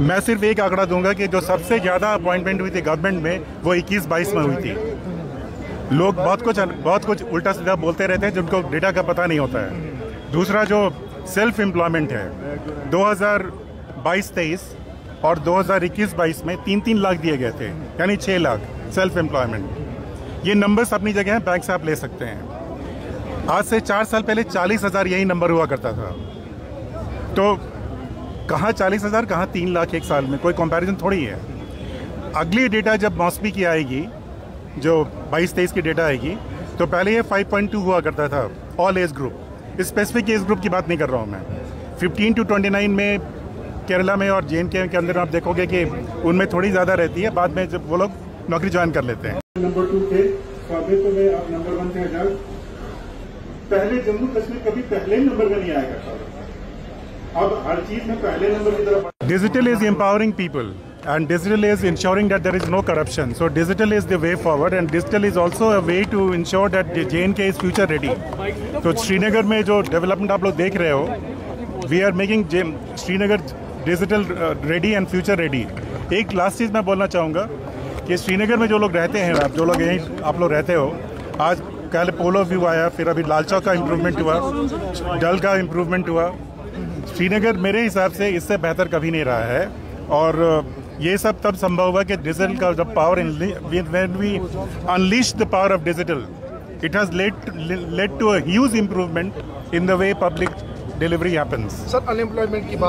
मैं सिर्फ़ एक आंकड़ा दूँगा कि जो सबसे ज़्यादा अपॉइंटमेंट हुई थी गवर्नमेंट में, वो 21-22 में हुई थी। लोग बहुत कुछ बहुत कुछ उल्टा सीधा बोलते रहते हैं, जिनको डेटा का पता नहीं होता है। दूसरा जो सेल्फ एम्प्लॉयमेंट है 2022-23 और 2021-22 में तीन तीन लाख दिए गए थे, यानी छः लाख सेल्फ एम्प्लॉयमेंट ये नंबर्स अपनी जगह हैं बैंक से आप ले सकते हैं। आज से चार साल पहले चालीस हज़ार यही नंबर हुआ करता था। तो कहाँ चालीस हज़ार, कहाँ तीन लाख एक साल में? कोई कंपैरिजन थोड़ी है। अगली डेटा जब मौसमी की आएगी, जो बाईस तेईस की डेटा आएगी तो पहले ये 5.2 हुआ करता था all age group specific age group की बात नहीं कर रहा हूँ मैं। 15 टू 29 में केरला में और जे के अंदर आप देखोगे कि उनमें थोड़ी ज़्यादा रहती है, बाद में जब वो लोग नौकरी ज्वाइन कर लेते हैं। नंबर टू थे तो आप नंबर वन थे पहले जम्मू कश्मीर कभी पहले नंबर में नहीं आया करता अब हर चीज़ में पहले digital is empowering people and digital is ensuring that there is no corruption. So digital is the way forward, and digital is also a way to ensure that JNK is future ready. So Srinagar में जो development आप लोग देख रहे हो we are making Srinagar digital ready and future ready एक last चीज़ मैं बोलना चाहूँगा कि श्रीनगर में जो लोग रहते हैं, आप जो लोग यहीं, आप लोग रहते हो, आज कल पोलो व्यू आया, फिर अभी लाल चौक का इम्प्रूवमेंट हुआ, डल का इम्प्रूवमेंट हुआ श्रीनगर मेरे हिसाब से इससे बेहतर कभी नहीं रहा है। और ये सब तब संभव हुआ कि डिजिटल का जब power when we unleash the power of digital it has led led to a huge improvement in the way public delivery happens sir unemployment की बात